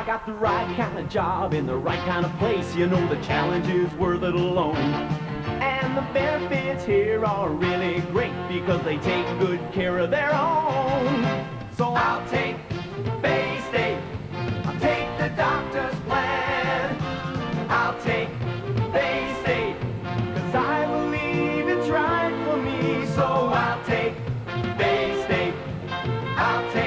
I got the right kind of job in the right kind of place. You know the challenge is worth it alone. And the benefits here are really great because they take good care of their own. So I'll take Bay State. I'll take the doctor's plan. I'll take Bay State. Cause I believe it's right for me. So I'll take Bay State. I'll take